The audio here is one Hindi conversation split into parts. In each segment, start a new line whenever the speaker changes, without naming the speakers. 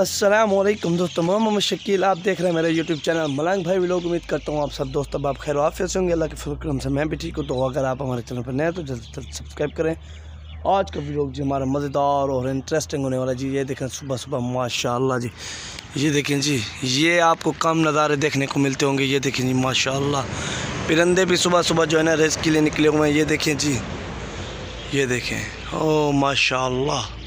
असलम दोस्तों मैं मोहम्मद शकील आप देख रहे हैं मेरा यूट्यूब चैनल मलंग भाई लोग उम्मीद करता हूँ आप सब दोस्त अब आप खैर वाफियत से होंगे। अल्लाह के फुक्रम से मैं भी ठीक हूँ। तो अगर आप हमारे चैनल पर नए तो जल्द से जल्द सब्सक्राइब करें। आज का वीडियो जी हमारा मज़ेदार और इंटरेस्टिंग होने वाला जी। ये देखें सुबह सुबह माशा जी। ये देखें जी, ये आपको कम नज़ारे देखने को मिलते होंगे। ये देखें जी, माशाल्लाह। परिंदे भी सुबह सुबह जो है ना, रेस के लिए निकले हुए हैं। ये देखें जी, ये देखें। ओ, माशाल्लाह।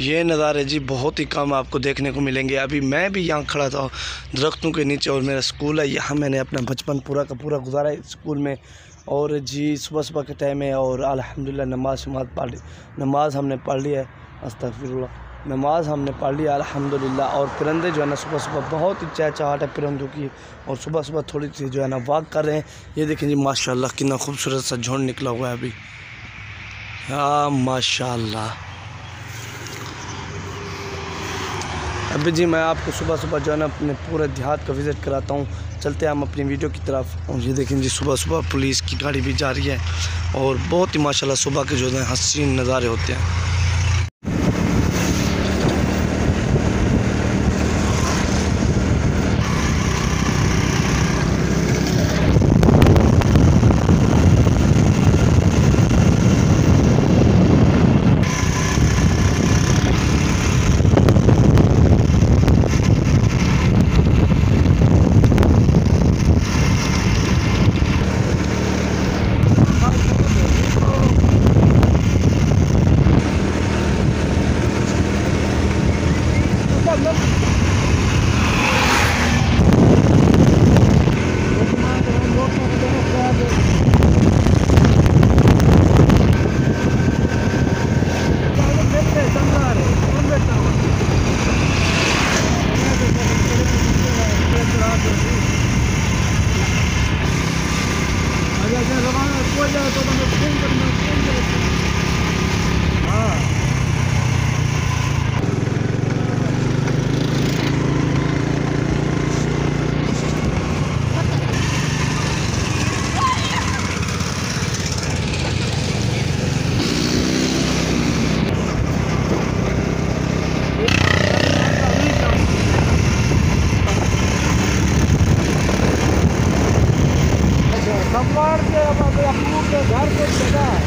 ये नज़ारे जी बहुत ही कम आपको देखने को मिलेंगे। अभी मैं भी यहाँ खड़ा था दरख्तों के नीचे और मेरा स्कूल है। यहाँ मैंने अपना बचपन पूरा का पूरा गुजारा है स्कूल में। और जी सुबह सुबह के टाइम है और अल्हम्दुलिल्लाह नमाज़ शमाज पढ़ ली। नमाज़ हमने पढ़ ली है। अस्तफिर नमाज़ हमने पढ़ लिया अल्हम्दुलिल्लाह। और परिंदे जो है ना सुबह सुबह बहुत ही चहचहाट है परिंदों की। और सुबह सुबह थोड़ी सी जो है ना, वाक कर रहे हैं। ये देखें जी, माशाल्लाह, कितना खूबसूरत सा झुंड निकला हुआ है अभी। हाँ माशाल्लाह। अभी जी, मैं आपको सुबह सुबह जो है ना अपने पूरे देहात का विज़िट कराता हूँ। चलते हैं हम अपनी वीडियो की तरफ़। और ये देखें जी, सुबह सुबह पुलिस की गाड़ी भी जा रही है। और बहुत ही माशाल्लाह सुबह के जो है हसीन नज़ारे होते हैं। Thank you. pode chegar.